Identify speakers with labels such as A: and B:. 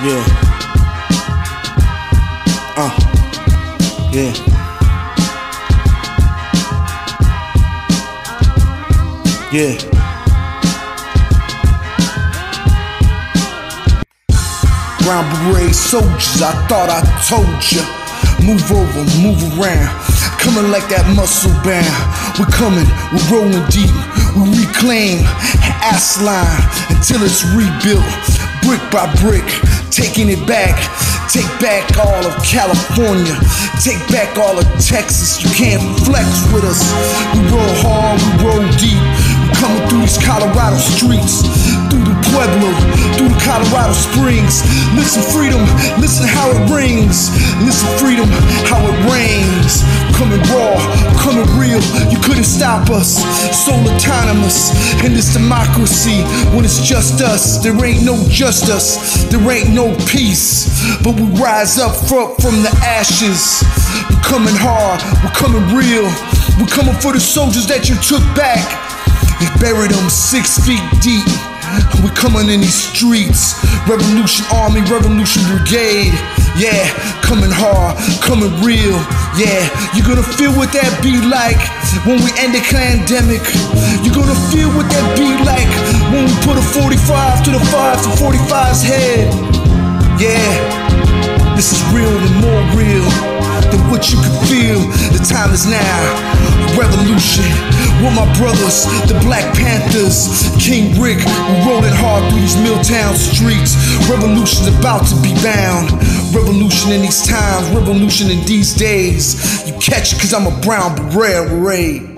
A: Yeah. Uh. Yeah. Yeah. Brown beret soldiers, I thought I told ya. Move over, move around. Coming like that muscle bound. We're coming, we're rolling deep. We reclaim Aztlan until it's rebuilt, brick by brick, taking it back. Take back all of California, take back all of Texas. You can't flex with us. We roll hard, we roll deep. We're coming through these Colorado streets, through the Pueblo, through the Colorado Springs. Listen, freedom, listen how it rings. Listen, freedom, how it rains. You couldn't stop us. So autonomous in this democracy. When it's just us, there ain't no justice, there ain't no peace. But we rise up from, from the ashes. We're coming hard, we're coming real. We're coming for the soldiers that you took back. They buried them six feet deep. We're coming in these streets. Revolution Army, Revolution Brigade. Yeah, coming hard, coming real. Yeah, you're gonna feel what that be like when we end the pandemic. You're gonna feel what that be like when we put a 45 to the 5 to 45's head. Yeah, this is real and more real than what you can feel. The time is now. Revolution with my brothers, the Black Panthers, King Rick. We're rolling hard through these Milltown streets. Revolution's about to be bound. Revolution in these times, revolution in these days. You catch it cause I'm a brown beret.